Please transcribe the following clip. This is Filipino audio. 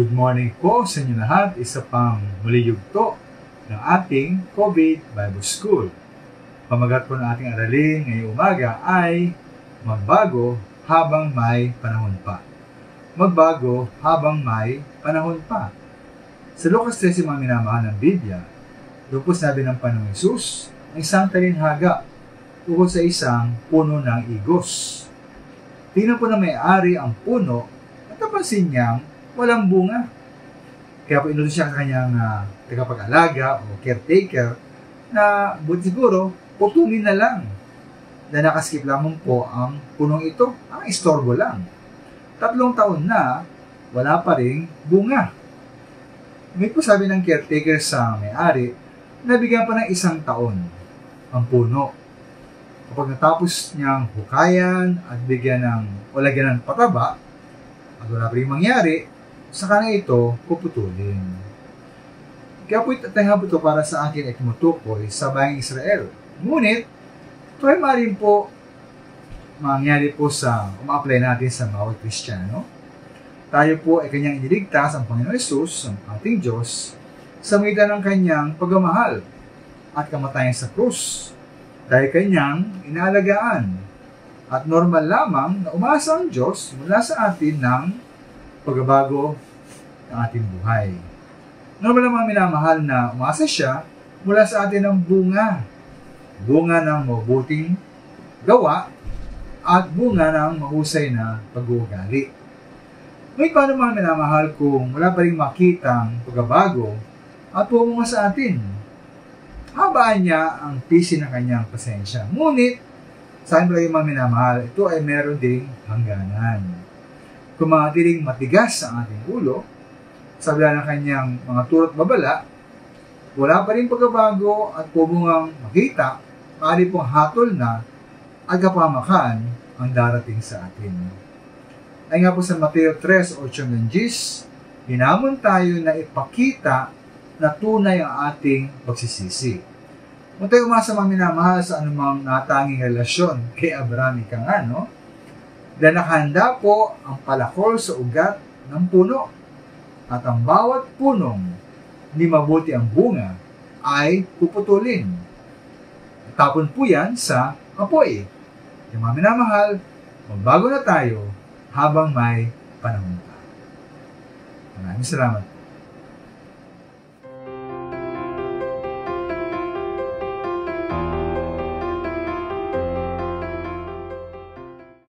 Good morning po sa inyo lahat. Isa pang muli yugto ng ating COVID Bible School. Pamagat po ng ating aralin ngayong umaga ay magbago habang may panahon pa. Magbago habang may panahon pa. Sa Lucas 13 mga minamahal ng Biblia, doon po sabi ng Panginoong Isus, ang isang talinhaga tungkol sa isang puno ng igos. Tingnan po na may-ari ang puno at napansin niyang walang bunga. Kaya po inutos siya sa kanyang uh, tagapag-alaga o caretaker na buti siguro putulin na lang na nakaskip lamang po ang punong ito. Ang istorbo lang. Tatlong taon na, wala pa rin bunga. May po sabi ng caretaker sa may-ari, nabigyan pa ng isang taon ang puno. Kapag natapos niyang hukayan at bigyan ng o ng pataba, at wala pa rin mangyari, saka na ito puputulin. Kaya po itatanghal po ito para sa akin ay tumutukoy sa bayang Israel. Ngunit, ito ay maaaring po mangyari po sa uma-apply natin sa bawat Kristiyano. Tayo po ay kanyang iniligtas ang Panginoon Yesus, ang ating Diyos, sa magitan ng kanyang pagmamahal at kamatayan sa krus dahil kanyang inaalagaan. At normal lamang na umasa ang Diyos mula sa atin ng pagbabago ng ating buhay. Normal lamang minamahal na umasa siya mula sa atin ng bunga. Bunga ng mabuting gawa at bunga ng mahusay na pag-uugali. Ngunit paano mga minamahal kung wala pa rin makitang pagbabago at pumunga sa atin habaan niya ang pisi ng kanyang pasensya. Ngunit, sa akin mga minamahal, ito ay meron ding hangganan. Kung mga tiling matigas ang ating ulo, sa ng kanyang mga turot babala, wala pa rin pagbabago at pumungang makita, maaari pong hatol na agapamakan ang darating sa atin. Ay nga po sa Mateo 3, 8 ng Gis, hinamon tayo na ipakita na tunay ang ating pagsisisi. Kung tayo umasa mga minamahal sa anumang natanging relasyon kay Abraham ika nga, no? Dahil nakahanda po ang palakol sa ugat ng puno. At ang bawat punong hindi mabuti ang bunga ay puputulin. Tapon po yan sa apoy. Yung mga minamahal, magbago na tayo habang may panahon pa. Maraming salamat